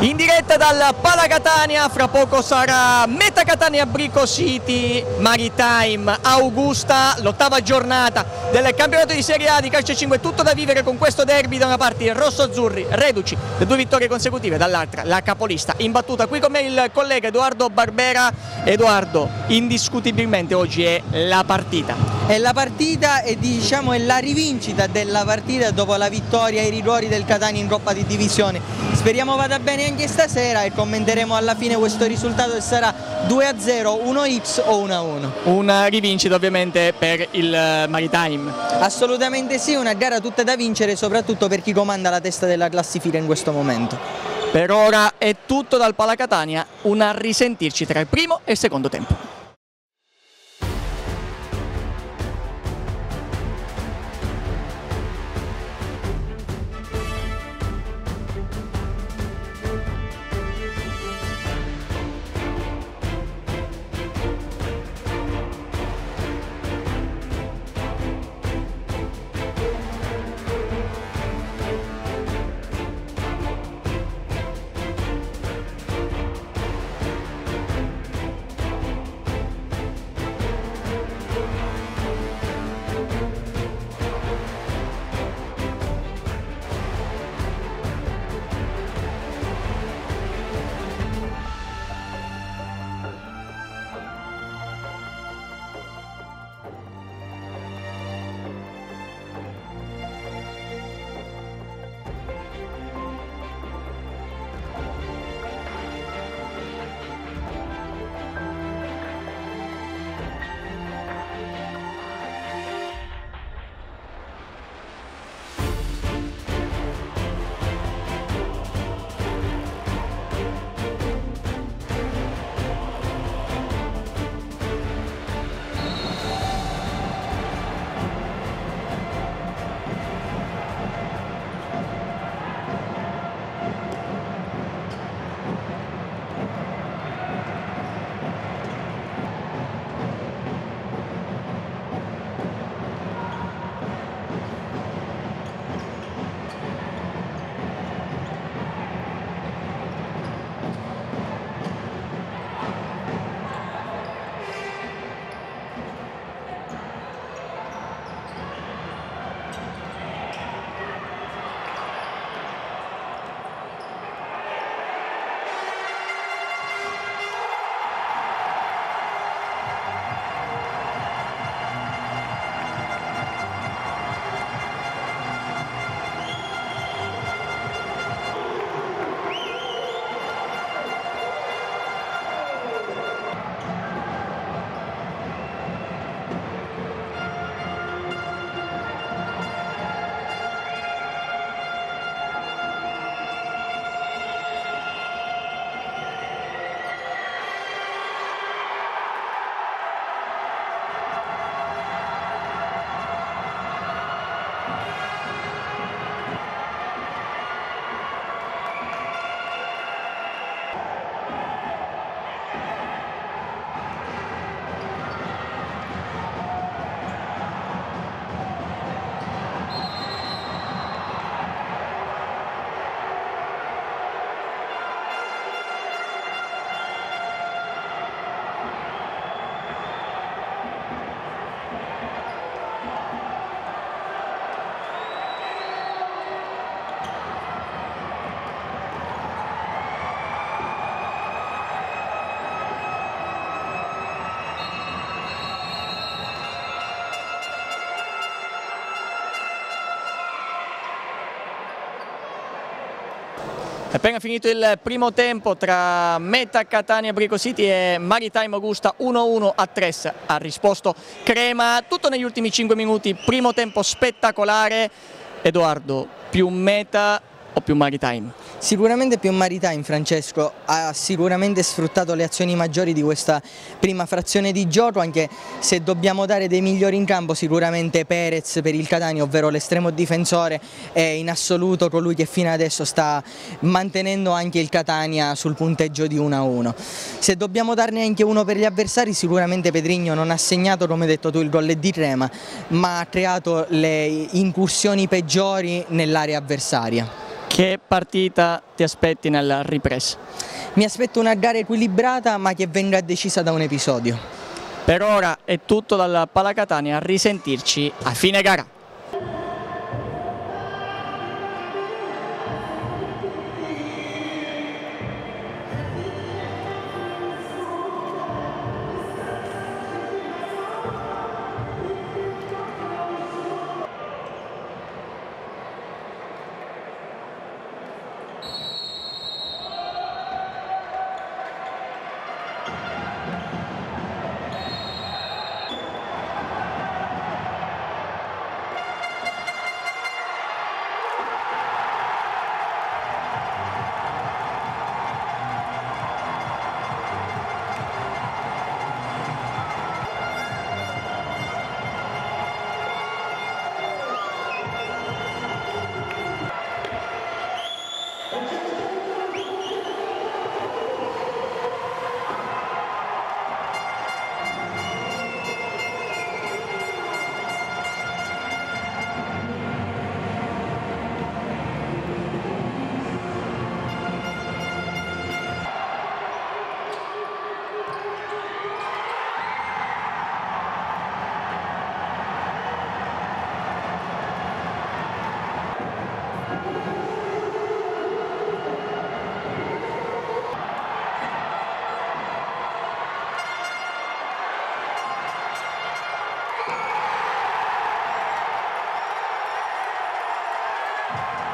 In diretta dal Catania, fra poco sarà Meta Catania Brico City Maritime Augusta, l'ottava giornata del campionato di Serie A di calcio 5, tutto da vivere con questo derby da una parte i rosso-azzurri, reduci, le due vittorie consecutive, dall'altra la capolista imbattuta. Qui con me il collega Edoardo Barbera. Edoardo, indiscutibilmente oggi è la partita. È la partita e diciamo è la rivincita della partita dopo la vittoria ai rigori del Catania in Coppa di Divisione. Speriamo vada bene anche stasera e commenteremo alla fine questo risultato che sarà 2-0, 1x o 1-1. Una rivincita ovviamente per il Maritime. Assolutamente sì, una gara tutta da vincere soprattutto per chi comanda la testa della classifica in questo momento. Per ora è tutto dal Palacatania, una risentirci tra il primo e il secondo tempo. Appena finito il primo tempo tra Meta Catania Brico City e Maritime Augusta 1-1 a 3 ha risposto Crema, tutto negli ultimi 5 minuti, primo tempo spettacolare, Edoardo più Meta o più Maritime? Sicuramente più Maritime Francesco, ha sicuramente sfruttato le azioni maggiori di questa prima frazione di gioco, anche se dobbiamo dare dei migliori in campo sicuramente Perez per il Catania, ovvero l'estremo difensore, è in assoluto colui che fino adesso sta mantenendo anche il Catania sul punteggio di 1-1. Se dobbiamo darne anche uno per gli avversari, sicuramente Pedrigno non ha segnato, come detto tu, il gol di Trema, ma ha creato le incursioni peggiori nell'area avversaria. Che partita ti aspetti nella ripresa? Mi aspetto una gara equilibrata ma che venga decisa da un episodio. Per ora è tutto dalla Palacatania, a risentirci a fine gara. Con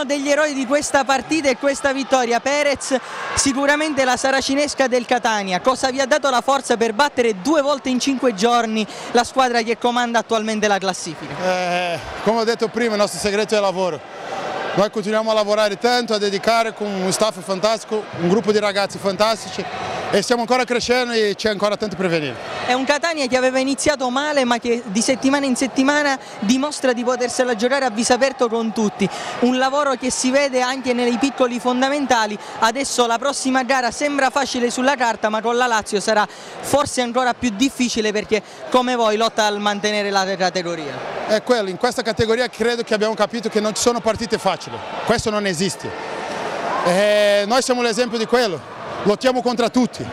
uno degli eroi di questa partita e questa vittoria, Perez, sicuramente la saracinesca del Catania. Cosa vi ha dato la forza per battere due volte in cinque giorni la squadra che comanda attualmente la classifica? Eh, come ho detto prima, il nostro segreto è il lavoro. Noi continuiamo a lavorare tanto, a dedicare con un staff fantastico, un gruppo di ragazzi fantastici e stiamo ancora crescendo e c'è ancora tanto per venire. È un Catania che aveva iniziato male ma che di settimana in settimana dimostra di potersela giocare a viso aperto con tutti, un lavoro che si vede anche nei piccoli fondamentali, adesso la prossima gara sembra facile sulla carta ma con la Lazio sarà forse ancora più difficile perché come voi lotta al mantenere la categoria. È quello, in questa categoria credo che abbiamo capito che non ci sono partite facili, questo non esiste. E noi siamo l'esempio di quello, lottiamo contro tutti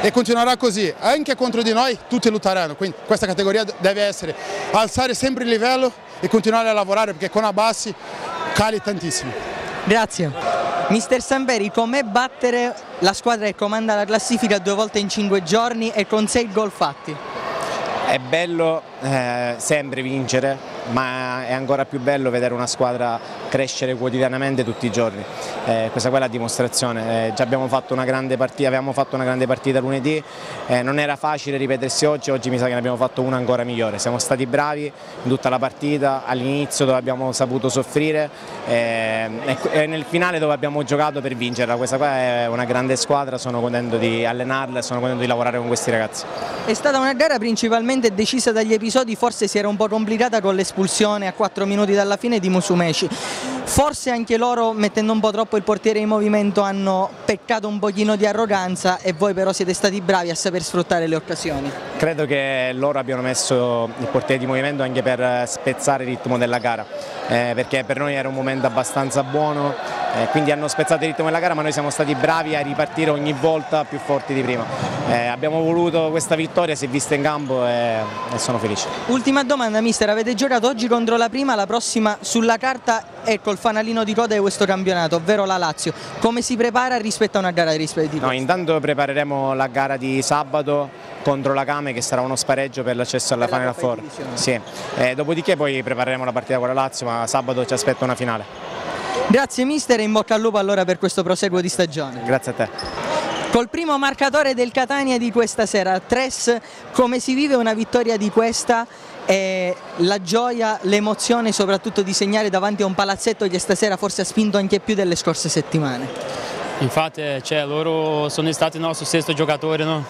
e continuerà così, anche contro di noi tutti lotteranno, quindi questa categoria deve essere alzare sempre il livello e continuare a lavorare perché con abbassi cali tantissimo. Grazie. Mister Samberi, com'è battere la squadra che comanda la classifica due volte in cinque giorni e con sei gol fatti? È bello eh, sempre vincere, ma è ancora più bello vedere una squadra crescere quotidianamente tutti i giorni. Eh, questa è la dimostrazione. Eh, già abbiamo fatto una grande partita, avevamo fatto una grande partita lunedì, eh, non era facile ripetersi oggi, oggi mi sa che ne abbiamo fatto una ancora migliore. Siamo stati bravi in tutta la partita, all'inizio dove abbiamo saputo soffrire eh, e nel finale dove abbiamo giocato per vincerla. Questa qua è una grande squadra, sono contento di allenarla e sono contento di lavorare con questi ragazzi. È stata una gara principalmente decisa dagli episodi, forse si era un po' complicata con l'espulsione a 4 minuti dalla fine di Musumeci. Forse anche loro mettendo un po' troppo il portiere in movimento hanno peccato un pochino di arroganza e voi però siete stati bravi a saper sfruttare le occasioni. Credo che loro abbiano messo il portiere di movimento anche per spezzare il ritmo della gara, eh, perché per noi era un momento abbastanza buono, eh, quindi hanno spezzato il ritmo della gara ma noi siamo stati bravi a ripartire ogni volta più forti di prima. Eh, abbiamo voluto questa vittoria, si è vista in campo e, e sono felice. Ultima domanda mister, avete giocato oggi contro la prima, la prossima sulla carta ecco il fanalino di coda di questo campionato, ovvero la Lazio. Come si prepara rispetto a una gara di rispetto? No, intanto prepareremo la gara di sabato contro la Came che sarà uno spareggio per l'accesso alla Final Four. Sì. Eh, dopodiché poi prepareremo la partita con la Lazio, ma sabato ci aspetta una finale. Grazie mister e in bocca al lupo allora per questo proseguo di stagione. Grazie a te. Col primo marcatore del Catania di questa sera, Tres, come si vive una vittoria di questa e la gioia, l'emozione soprattutto di segnare davanti a un palazzetto che stasera forse ha spinto anche più delle scorse settimane? Infatti cioè, loro sono stati il nostro sesto giocatore, no?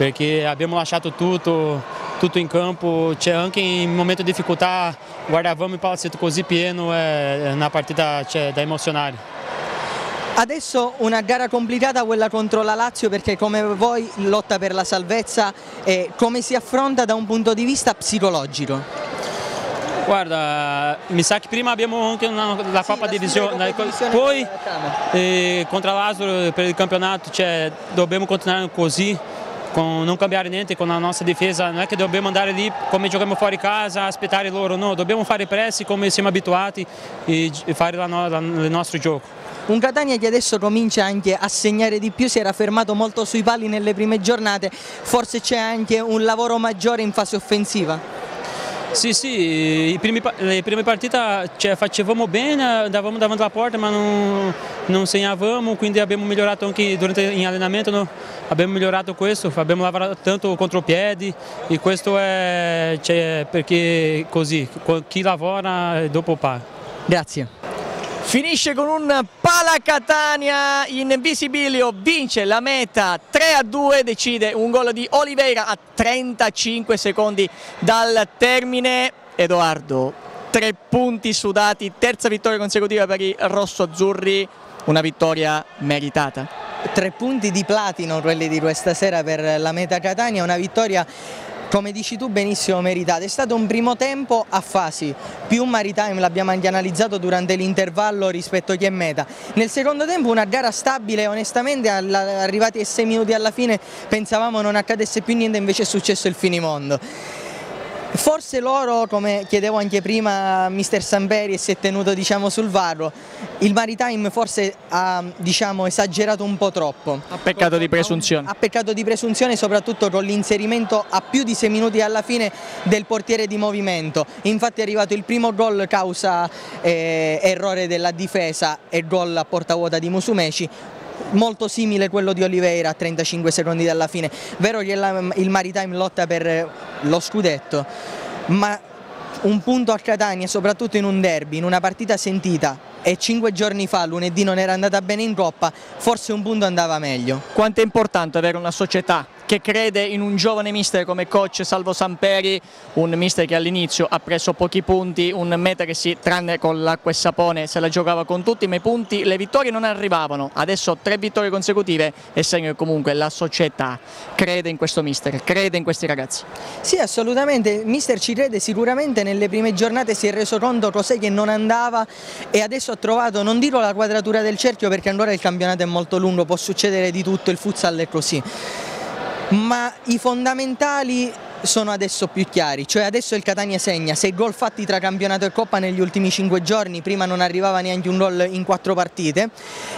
perché abbiamo lasciato tutto, tutto in campo, cioè, anche in momento di difficoltà guardavamo il palazzetto così pieno, è una partita da emozionare. Adesso una gara complicata quella contro la Lazio perché come voi lotta per la salvezza e come si affronta da un punto di vista psicologico? Guarda, mi sa che prima abbiamo anche una, la Coppa sì, Divisione, poi eh, contro l'Asolo per il campionato cioè, dobbiamo continuare così con non cambiare niente con la nostra difesa, non è che dobbiamo andare lì come giochiamo fuori casa, aspettare loro, no, dobbiamo fare pressi come siamo abituati e fare la, la, il nostro gioco. Un Catania che adesso comincia anche a segnare di più, si era fermato molto sui pali nelle prime giornate, forse c'è anche un lavoro maggiore in fase offensiva? Sì, sì, primi, le prime partite cioè, facevamo bene, andavamo davanti alla porta ma non, non segnavamo, quindi abbiamo migliorato anche durante l'allenamento, no? abbiamo migliorato questo, abbiamo lavorato tanto contro piedi e questo è cioè, perché così, chi lavora dopo paga. Grazie. Finisce con un pala Catania in Visibilio, vince la meta 3 a 2, decide un gol di Oliveira a 35 secondi dal termine. Edoardo, tre punti sudati, terza vittoria consecutiva per i rossoazzurri, una vittoria meritata. Tre punti di platino quelli di questa sera per la meta Catania, una vittoria come dici tu benissimo meritate, è stato un primo tempo a fasi, più maritime l'abbiamo anche analizzato durante l'intervallo rispetto a chi è meta. Nel secondo tempo una gara stabile, onestamente arrivati ai 6 minuti alla fine pensavamo non accadesse più niente, invece è successo il finimondo. Forse loro, come chiedevo anche prima a mister Samperi e si è tenuto diciamo, sul varro, il Maritime forse ha diciamo, esagerato un po' troppo. Ha peccato di presunzione. Ha peccato di presunzione soprattutto con l'inserimento a più di 6 minuti alla fine del portiere di movimento. Infatti è arrivato il primo gol causa eh, errore della difesa e gol a porta vuota di Musumeci molto simile quello di Oliveira a 35 secondi dalla fine. Vero che il Maritime lotta per lo scudetto, ma un punto a Catania, soprattutto in un derby, in una partita sentita e cinque giorni fa, lunedì, non era andata bene in Coppa, forse un punto andava meglio. Quanto è importante avere una società che crede in un giovane mister come coach Salvo Samperi, un mister che all'inizio ha preso pochi punti, un meta che si, tranne con l'acqua e sapone, se la giocava con tutti, ma i punti, le vittorie non arrivavano, adesso tre vittorie consecutive e segno che comunque la società crede in questo mister, crede in questi ragazzi. Sì, assolutamente, mister ci crede, sicuramente. Nelle prime giornate si è reso conto cos'è che non andava e adesso ha trovato, non dirò la quadratura del cerchio perché ancora il campionato è molto lungo, può succedere di tutto, il futsal è così ma i fondamentali sono adesso più chiari, cioè adesso il Catania segna 6 gol fatti tra campionato e Coppa negli ultimi 5 giorni, prima non arrivava neanche un gol in 4 partite.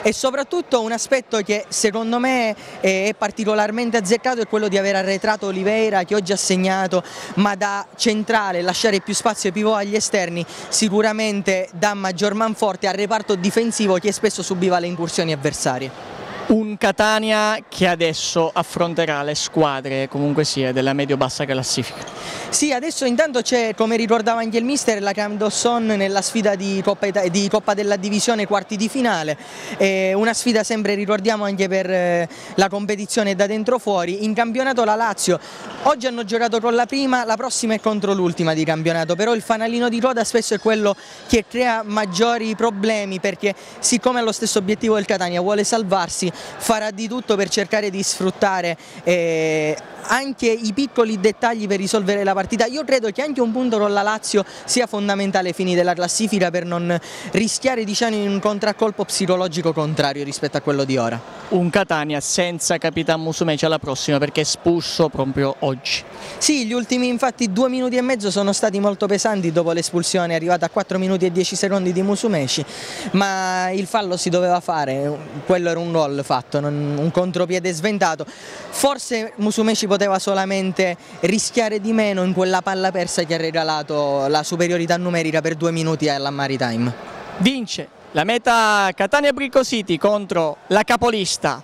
E soprattutto un aspetto che secondo me è particolarmente azzeccato è quello di aver arretrato Oliveira che oggi ha segnato, ma da centrale lasciare più spazio ai pivot agli esterni sicuramente dà maggior manforte al reparto difensivo che spesso subiva le incursioni avversarie un Catania che adesso affronterà le squadre comunque sia della medio-bassa classifica. Sì, adesso intanto c'è, come ricordava anche il mister, la Cam Dosson nella sfida di Coppa, di Coppa, della Divisione quarti di finale, eh, una sfida sempre ricordiamo anche per eh, la competizione da dentro fuori, in campionato la Lazio, oggi hanno giocato con la prima, la prossima è contro l'ultima di campionato, però il fanalino di coda spesso è quello che crea maggiori problemi perché siccome ha lo stesso obiettivo del Catania, vuole salvarsi, farà di tutto per cercare di sfruttare eh, anche i piccoli dettagli per risolvere la partita. Io credo che anche un punto con la Lazio sia fondamentale ai fini della classifica per non rischiare diciamo, in un contraccolpo psicologico contrario rispetto a quello di ora. Un Catania senza Capitan Musumeci alla prossima perché è espulso proprio oggi. Sì, gli ultimi infatti due minuti e mezzo sono stati molto pesanti dopo l'espulsione arrivata a 4 minuti e 10 secondi di Musumeci, ma il fallo si doveva fare, quello era un gol fatto, un contropiede sventato. Forse Musumeci poteva solamente rischiare di meno in quella palla persa che ha regalato la superiorità numerica per due minuti alla Maritime. Vince la meta Catania Brico City contro la capolista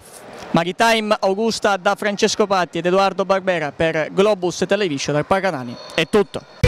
Maritime Augusta da Francesco Patti ed Edoardo Barbera per Globus Television del Paganani. È tutto.